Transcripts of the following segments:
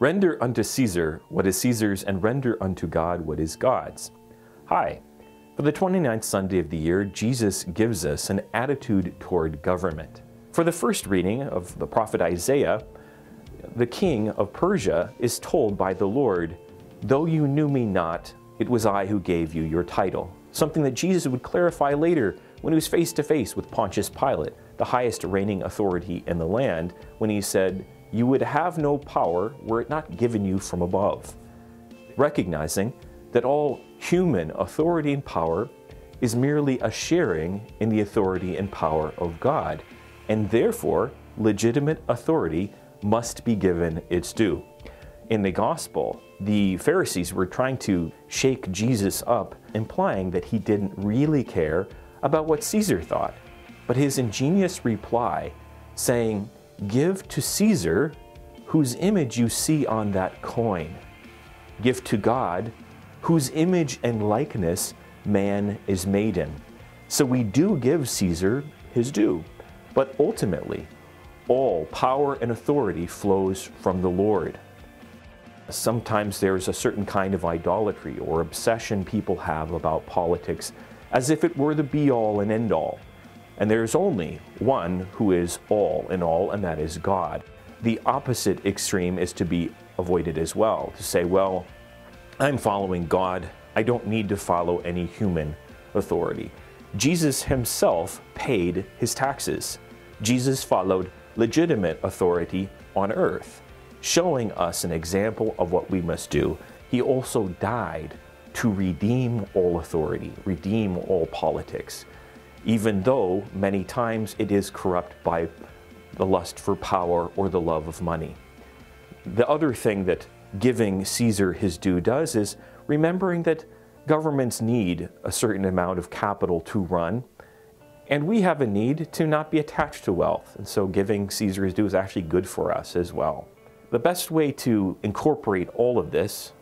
Render unto Caesar what is Caesar's, and render unto God what is God's. Hi. For the 29th Sunday of the year, Jesus gives us an attitude toward government. For the first reading of the prophet Isaiah, the king of Persia is told by the Lord, Though you knew me not, it was I who gave you your title. Something that Jesus would clarify later when he was face to face with Pontius Pilate, the highest reigning authority in the land, when he said, You would have no power were it not given you from above. Recognizing that all human authority and power is merely a sharing in the authority and power of God, and therefore legitimate authority must be given its due. In the gospel, the Pharisees were trying to shake Jesus up, implying that he didn't really care about what Caesar thought. But his ingenious reply, saying, Give to Caesar whose image you see on that coin. Give to God whose image and likeness man is made in. So we do give Caesar his due, but ultimately, all power and authority flows from the Lord. Sometimes there's a certain kind of idolatry or obsession people have about politics as if it were the be all and end all. And there's only one who is all in all, and that is God. The opposite extreme is to be avoided as well, to say, well, I'm following God. I don't need to follow any human authority. Jesus himself paid his taxes. Jesus followed legitimate authority on earth, showing us an example of what we must do. He also died to redeem all authority, redeem all politics, even though many times it is corrupt by the lust for power or the love of money. The other thing that giving Caesar his due does is remembering that governments need a certain amount of capital to run, and we have a need to not be attached to wealth, and so giving Caesar his due is actually good for us as well. The best way to incorporate all of this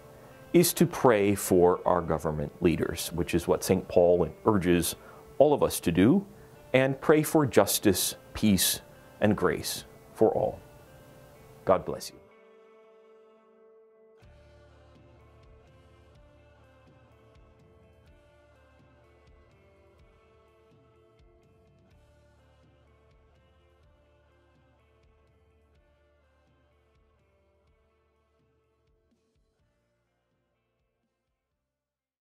is to pray for our government leaders, which is what St. Paul urges all of us to do, and pray for justice, peace, and grace for all. God bless you.